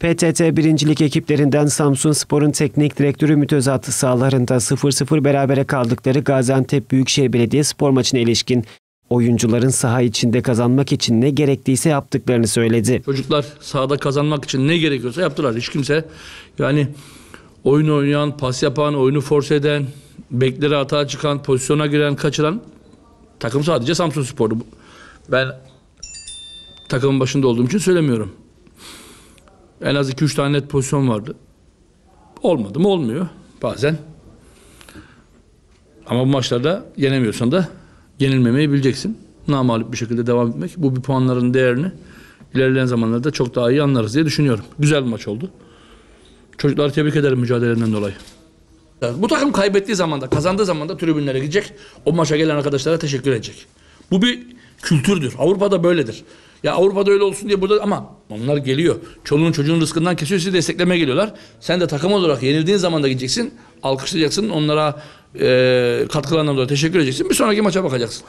PTT birincilik ekiplerinden Samsun Spor'un teknik direktörü Ümit Özat sahalarında 0-0 berabere kaldıkları Gaziantep Büyükşehir Belediye spor maçına ilişkin oyuncuların saha içinde kazanmak için ne gerektiyse yaptıklarını söyledi. Çocuklar sahada kazanmak için ne gerekiyorsa yaptılar. Hiç kimse yani oyun oynayan, pas yapan, oyunu force eden, bekleri hata çıkan, pozisyona giren, kaçıran takım sadece Samsun Spor'du. Ben takımın başında olduğum için söylemiyorum. En az 2-3 tane net pozisyon vardı. Olmadı mı olmuyor bazen. Ama bu maçlarda yenemiyorsan da yenilmemeyi bileceksin. Namalip bir şekilde devam etmek. Bu bir puanların değerini ilerleyen zamanlarda çok daha iyi anlarız diye düşünüyorum. Güzel bir maç oldu. Çocukları tebrik ederim mücadelelerinden dolayı. Bu takım kaybettiği zaman da kazandığı zaman da tribünlere gidecek. O maça gelen arkadaşlara teşekkür edecek. Bu bir kültürdür. Avrupa'da böyledir. Ya Avrupa'da öyle olsun diye burada ama onlar geliyor. Çoluğun çocuğun rızkından kesiyor sizi desteklemeye geliyorlar. Sen de takım olarak yenildiğin zaman da gideceksin. Alkışlayacaksın. Onlara e, katkılarından dolayı teşekkür edeceksin. Bir sonraki maça bakacaksın.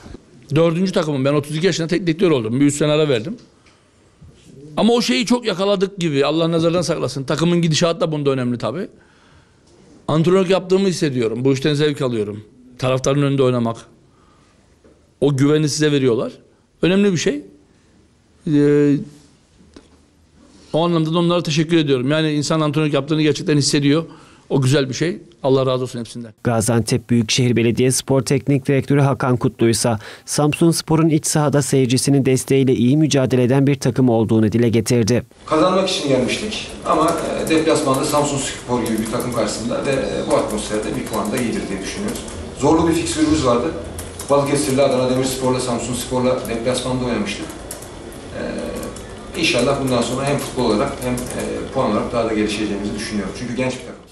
Dördüncü takımım. Ben 32 yaşında teknik direktör oldum. Bir üç sene ara verdim. Ama o şeyi çok yakaladık gibi. Allah nazardan saklasın. Takımın gidişatı da bunda önemli tabii. Antrenörlük yaptığımı hissediyorum. Bu işten zevk alıyorum. Taraftarın önünde oynamak. O güveni size veriyorlar. Önemli bir şey. Ee, o anlamda da onlara teşekkür ediyorum. Yani insan antrenörlük yaptığını gerçekten hissediyor. O güzel bir şey. Allah razı olsun hepsinden. Gaziantep Büyükşehir Belediye Spor Teknik Direktörü Hakan Kutlu ise Samsun Spor'un iç sahada seyircisinin desteğiyle iyi mücadele eden bir takım olduğunu dile getirdi. Kazanmak için gelmiştik ama e, deplasmanda Samsun Spor gibi bir takım karşısında ve e, bu atmosferde bir puan da iyidir diye düşünüyoruz. Zorlu bir fiksürümüz vardı. Balıkesir'le, Adana Demirspor'la, Samsun Spor'la deplasmanda oynamıştık. İnşallah bundan sonra hem futbol olarak hem e, puan olarak daha da gelişeceğimizi düşünüyorum. Çünkü genç bir takım.